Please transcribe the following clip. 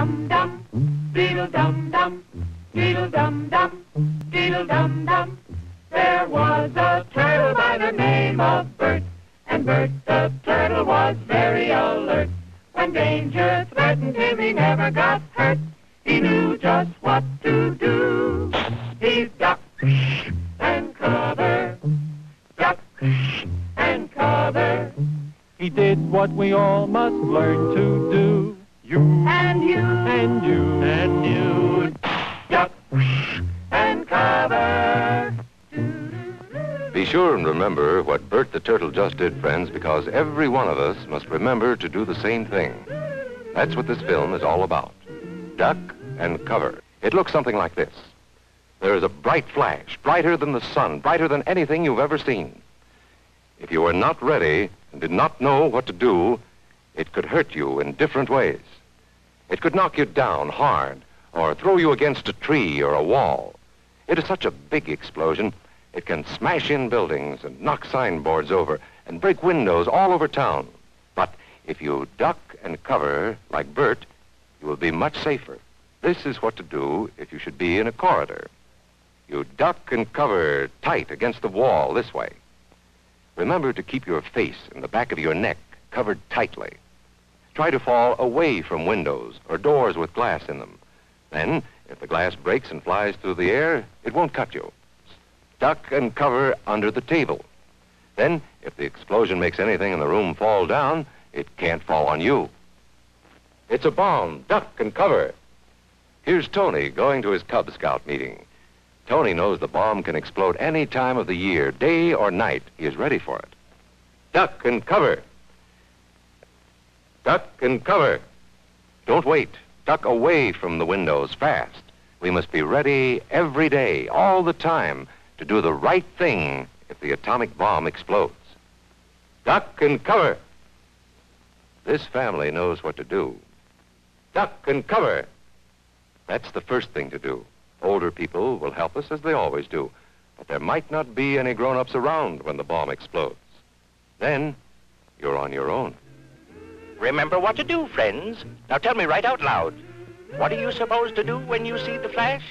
dum dum, beetle dum dum, beetle dum dum, beetle dum dum. There was a turtle by the name of Bert, and Bert the turtle was very alert. When danger threatened him, he never got hurt. He knew just what to do. He ducked and cover, duck and cover. He did what we all must learn to do. You And you and you And you duck and cover. Be sure and remember what Bert the Turtle just did, friends, because every one of us must remember to do the same thing. That's what this film is all about. Duck and cover. It looks something like this. There is a bright flash, brighter than the sun, brighter than anything you've ever seen. If you were not ready and did not know what to do, it could hurt you in different ways. It could knock you down hard or throw you against a tree or a wall. It is such a big explosion, it can smash in buildings and knock signboards over and break windows all over town. But if you duck and cover like Bert, you will be much safer. This is what to do if you should be in a corridor. You duck and cover tight against the wall this way. Remember to keep your face and the back of your neck covered tightly. Try to fall away from windows or doors with glass in them. Then, if the glass breaks and flies through the air, it won't cut you. Duck and cover under the table. Then, if the explosion makes anything in the room fall down, it can't fall on you. It's a bomb. Duck and cover. Here's Tony going to his Cub Scout meeting. Tony knows the bomb can explode any time of the year, day or night. He is ready for it. Duck and cover. Duck and cover. Don't wait. Duck away from the windows fast. We must be ready every day, all the time, to do the right thing if the atomic bomb explodes. Duck and cover. This family knows what to do. Duck and cover. That's the first thing to do. Older people will help us as they always do, but there might not be any grown-ups around when the bomb explodes. Then you're on your own. Remember what to do, friends. Now tell me right out loud. What are you supposed to do when you see the flash?